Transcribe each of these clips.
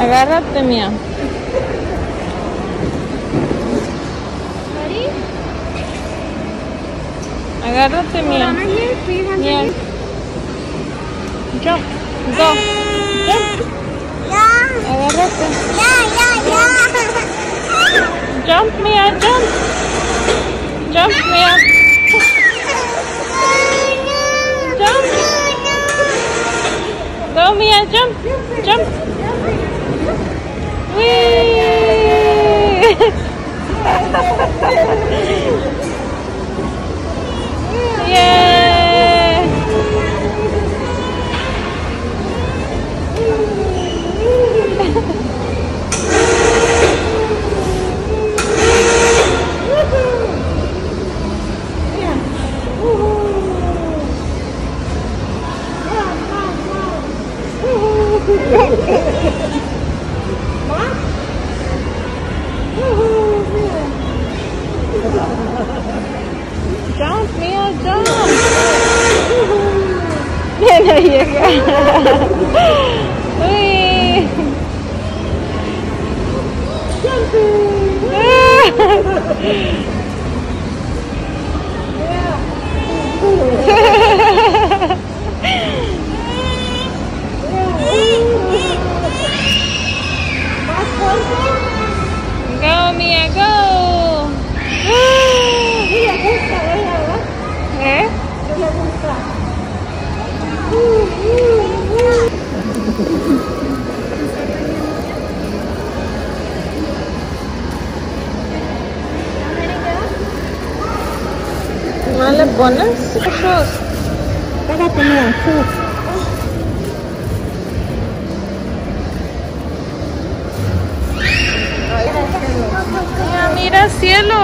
Agárrate, mía. Agárrate, mía. Mía. Jump. Go. Jump. Go, Mia, jump. Jump. Yay!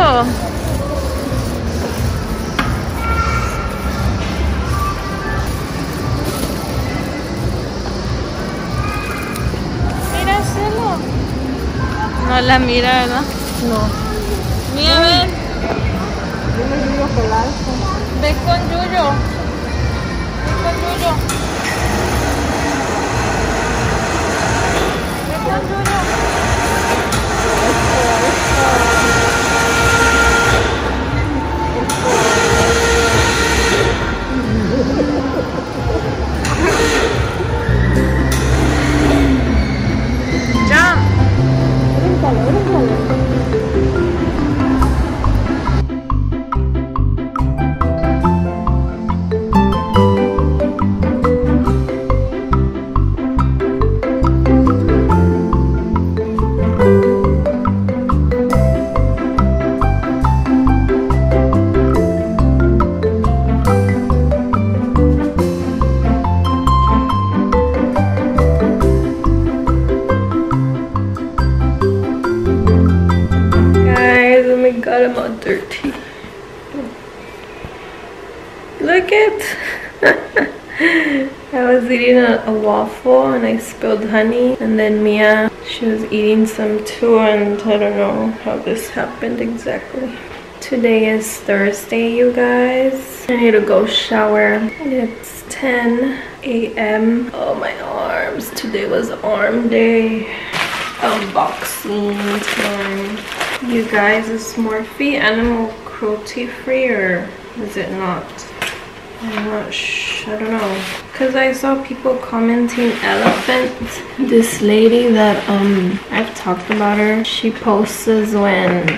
No la mira, ¿verdad? No. Mira, ven. Yo me digo alzo. Ve con Yuyo. Ve con Yuyo. Ve con Yuyo. Eating a, a waffle and I spilled honey and then Mia, she was eating some too and I don't know how this happened exactly. Today is Thursday, you guys. I need to go shower. It's 10 a.m. Oh, my arms. Today was arm day unboxing time. You guys, is Morphe animal cruelty free or is it not? I'm not I don't know. Cause I saw people commenting elephant. This lady that um I've talked about her. She posts when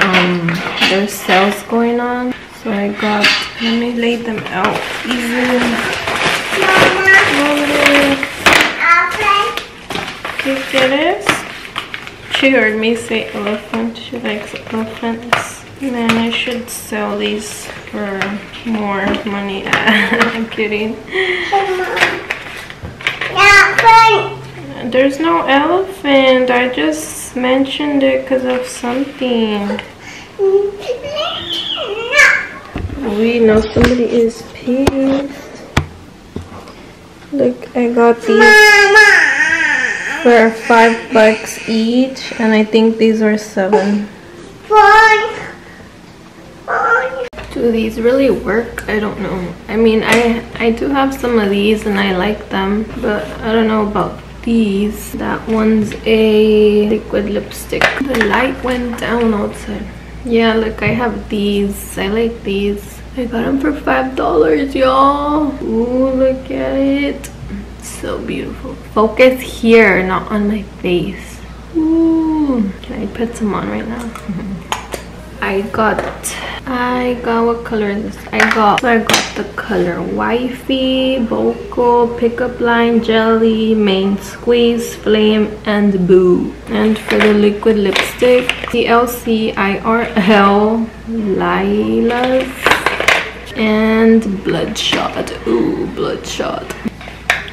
um there's sales going on. So I got let me lay them out even. ¿Qué quieres? She heard me say elephant. She likes elephants. Man, I should sell these for more money. I'm kidding. There's no elephant. I just mentioned it because of something. We know somebody is pissed. Look, I got these for five bucks each, and I think these were seven. Fine. Do these really work? I don't know. I mean, I I do have some of these and I like them, but I don't know about these. That one's a liquid lipstick. The light went down outside. Yeah, look, I have these. I like these. I got them for $5, y'all. Ooh, look at it. So beautiful. Focus here, not on my face. Ooh. Can I put some on right now? I got I got what color is this? I got so I got the color Wifey, Boko, Pickup Line, Jelly, Main Squeeze, Flame, and Boo. And for the liquid lipstick, TLC IRL, Lilas, and Bloodshot. Ooh, Bloodshot.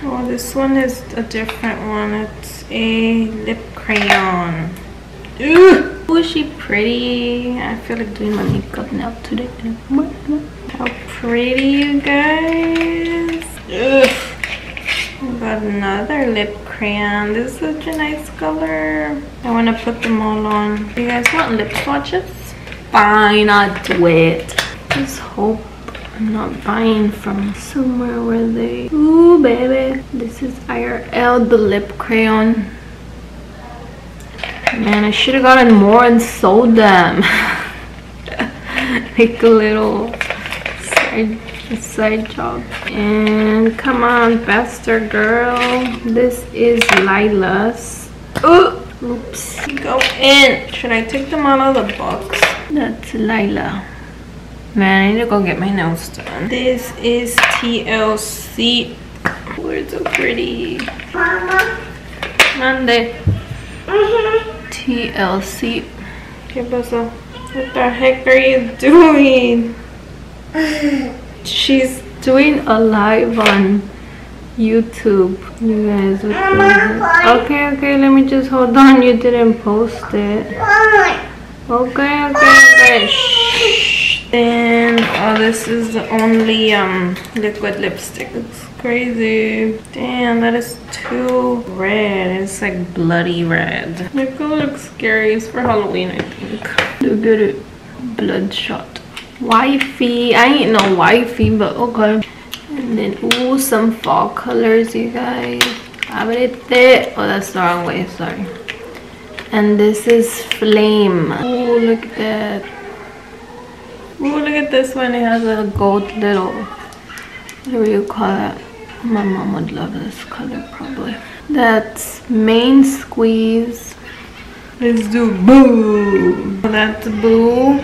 Oh, this one is a different one. It's a lip crayon. Ooh. Is she pretty? I feel like doing my makeup now today. How pretty, you guys. Ugh. Got another lip crayon. This is such a nice color. I want to put them all on. You guys want lip swatches? Fine, I'll do it. Just hope I'm not buying from somewhere where they... Ooh, baby. This is IRL, the lip crayon. Man, I should have gotten more and sold them. like a little side, side job. And come on, faster girl. This is Lila's. Ooh, oops. Go in. Should I take them out of the box? That's Lila. Man, I need to go get my nails done. This is TLC. Oh, it's so pretty. Mama. Mande. Mm-hmm. TLC. ¿Qué pasó? What the heck are you doing? She's doing a live on YouTube. You guys, okay, okay. Let me just hold on. You didn't post it. Okay, okay, okay. Shh. Then, oh, this is the only um liquid lipstick. It's crazy. Damn, that is too red. It's like bloody red. It looks scary. It's for Halloween, I think. Look at it. Bloodshot. Wifey. I ain't no wifey, but okay. And then, ooh, some fall colors, you guys. Abrete. Oh, that's the wrong way. Sorry. And this is Flame. Oh, look at that. Oh, look at this one. It has a gold little, what do you call that? My mom would love this color probably. That's main squeeze. Let's do boo. That's boo.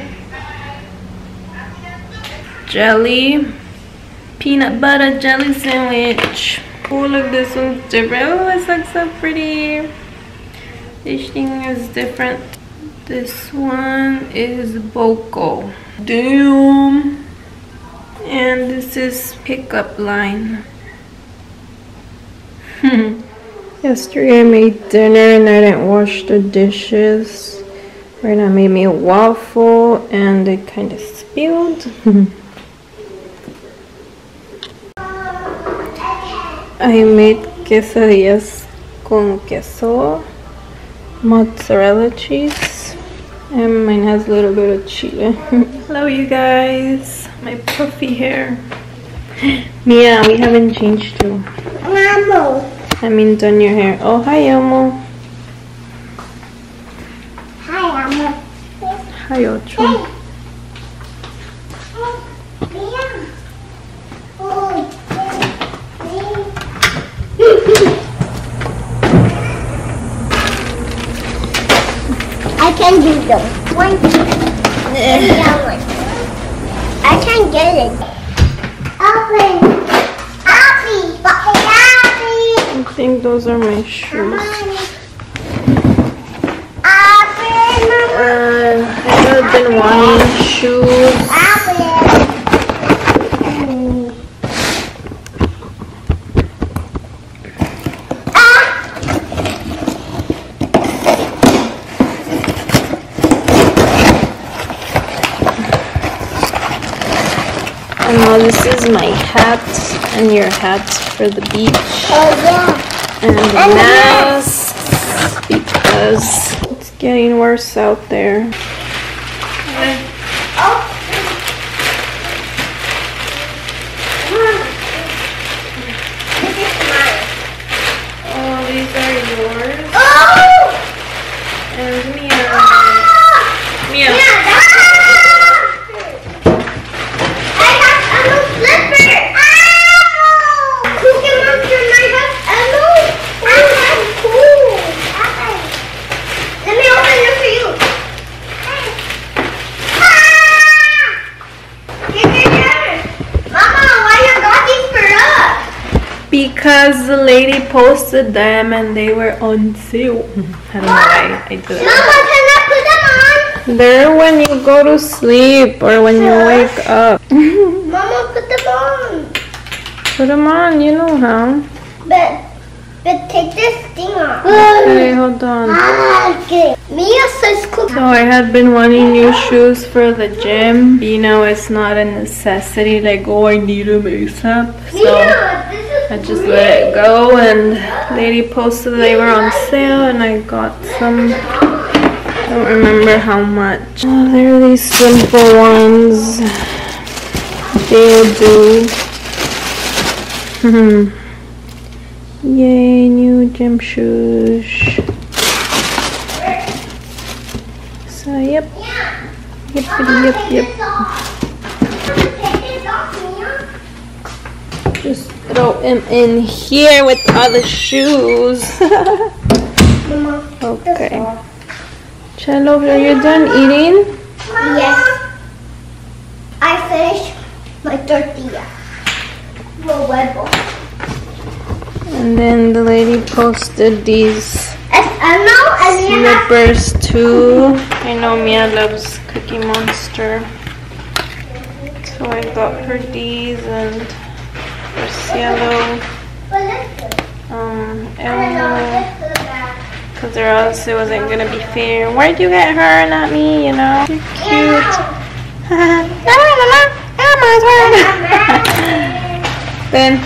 Jelly. Peanut butter jelly sandwich. Oh, look, this one's different. Oh, this looks so pretty. This thing is different. This one is Boko. Damn. And this is pickup line. Yesterday I made dinner and I didn't wash the dishes. Right now I made me a waffle and it kind of spilled. I made quesadillas con queso, mozzarella cheese, and mine has a little bit of chile. Hello you guys, my puffy hair. Mia, we haven't changed too. Mamo. I mean done your hair. Oh, hi Elmo. Hi, Mama. Hi Ocho. I can them. One, and one. I can't get it. Open. Open. Open. I think those are my shoes. Open. Uh, I have been wanting shoes. This is my hat and your hats for the beach. Oh, yeah. And the masks because it's getting worse out there. Lady posted them and they were on sale. I don't know why I did Mama, can I put them on? They're when you go to sleep or when you wake up. Mama, put them on. Put them on, you know how. But, but take this thing off. Okay, hold on. Ah, okay. Mia says cook. So I had been wanting new shoes for the gym. You know, it's not a necessity like, oh, I need them ASAP. So I just let it go and lady posted they were on sale and I got some. I don't remember how much. Oh, there are these simple ones. They'll do. Hmm. Yay, new gym shoes. So, yep. Yep, yep, yep. Just throw them in here with other shoes. Okay. Chelo, are you done eating? Yes. I finished my tortilla. The. And then the lady posted these And I know, and you have slippers too. I know Mia loves Cookie Monster. So I got her these and her cielo, um, I don't know Elmo. this to the back. Because or else it wasn't gonna be fair. Why'd you get her, and not me, you know? You're cute. Then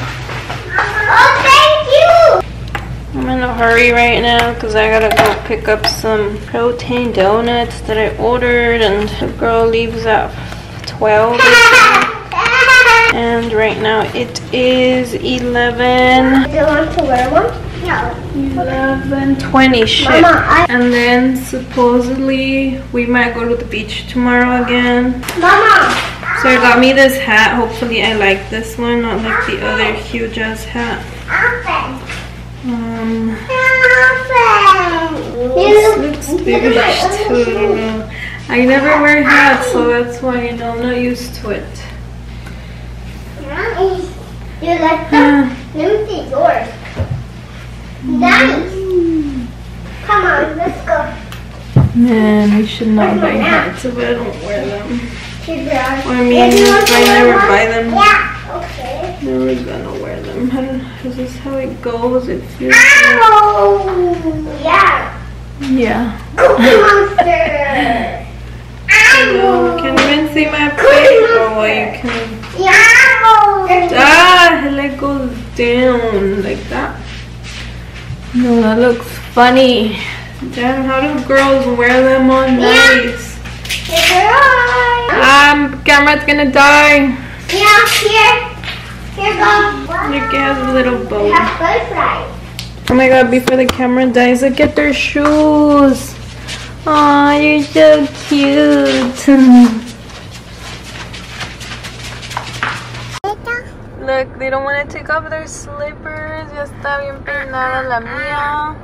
Oh, thank you. I'm in a hurry right now because I gotta go pick up some protein donuts that I ordered and the girl leaves at 12 and right now it is 11 Do you want to wear one? No. 11 20 ship Mama, and then supposedly we might go to the beach tomorrow again Mama. so I got me this hat hopefully I like this one not like the other huge ass hat. Um. This looks biggish too, I don't know. I never wear hats, so that's why you know I'm not used to it. Nice. You like them? Ah, Let me see yours. Nice. Come on, let's go. Man, we should not buy hats if I don't wear them. Should we are- Or I mean, if I never buy them, Yeah. Okay. never gonna I don't, is this how it goes? It feels Ow! Yeah. Yeah. Cookie Monster. Hello. Can you even see my face? Oh, you can. Yeah. Ah, it like goes down like that. No, that looks funny. Damn, how do girls wear them on Yeah. your eye. Um, camera's gonna die. Yeah, here. Here go. Look, it has a little bow. butterflies. Oh my god, before the camera dies, look at their shoes. Aw, you're so cute. Look, they don't want to take off their slippers. Ya está bien peinada la mía.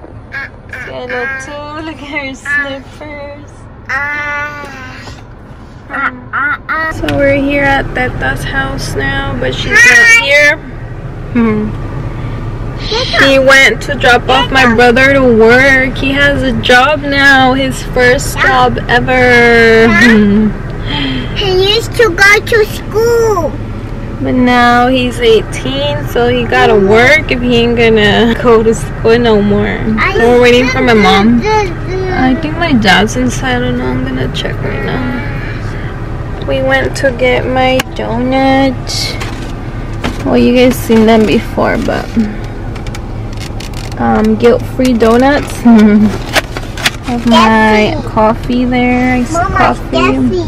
Cielo too. Look at her slippers. So we're here at Teta's house now, but she's not here. Hmm. He went to drop off my brother to work. He has a job now, his first job ever. He used to go to school. But now he's 18, so he gotta work if he ain't gonna go to school no more. We're waiting for my mom. I think my dad's inside. I don't know. I'm gonna check right now. We went to get my donut. Well, you guys seen them before, but um, guilt-free donuts. Have my coffee there, iced Mama, coffee.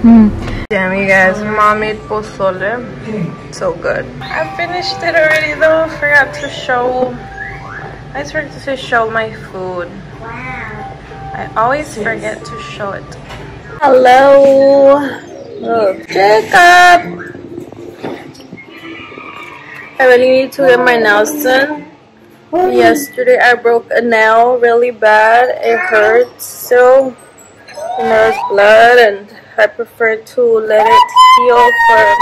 Hmm. Damn, you guys, mom made pozole. So good. I finished it already though. Forgot to show. I just forgot to show my food. Wow. I always forget to show it. Hello. Oh, Jacob. I really need to get my nails done. Yesterday I broke a nail really bad. It hurts so. There's blood and I prefer to let it heal for a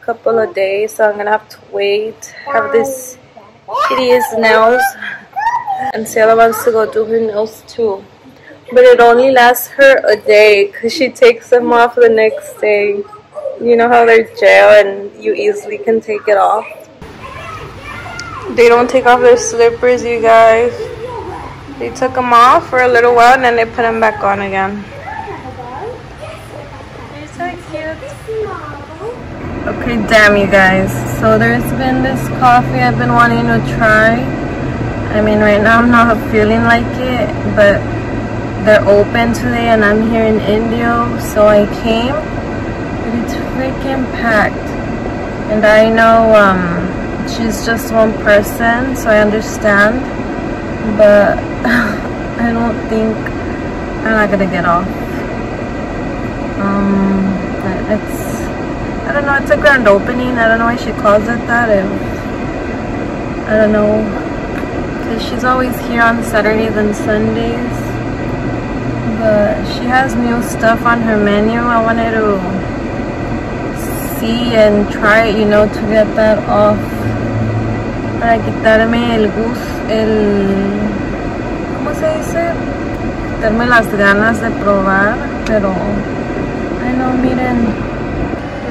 couple of days. So I'm gonna have to wait. Have this hideous nails. And Cielo wants to go do her nails too. But it only lasts her a day because she takes them off the next day. You know how they're gel and you easily can take it off. They don't take off their slippers, you guys. They took them off for a little while and then they put them back on again. They're so cute. Okay, damn you guys. So there's been this coffee I've been wanting to try. I mean, right now I'm not feeling like it, but they're open today and I'm here in Indio, so I came. But it's freaking packed. And I know um, she's just one person, so I understand. But I don't think I'm not gonna get off. Um, it's I don't know. It's a grand opening. I don't know why she calls it that. If, I don't know. Cause she's always here on Saturdays and Sundays. But she has new stuff on her menu. I wanted to and try you know, to get that off. Para quitarme el gusto, el... ¿Cómo se dice? Quitarme las ganas de probar, pero... I know, miren.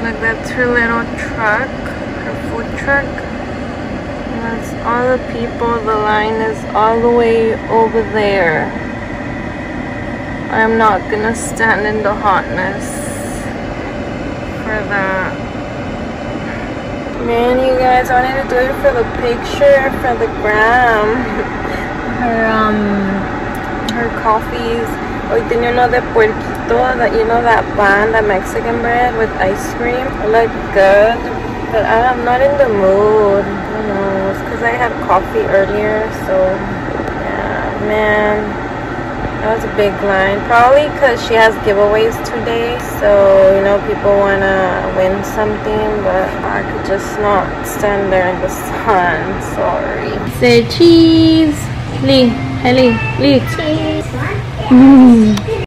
Look, that's her little truck, her food truck. And that's all the people. The line is all the way over there. I'm not gonna stand in the hotness for that. Man, you guys, I wanted to do it for the picture, for the gram. her, um, her coffees. Hoy tenía uno de puerquito, that, you know that pan, that Mexican bread with ice cream. It looked good, but I'm not in the mood. Who knows? Because I had coffee earlier, so yeah, man. That was a big line. Probably because she has giveaways today. So, you know, people want to win something. But I could just not stand there in the sun. Sorry. Say cheese. Lee. Hey, Lee. Lee. Cheese. Mm.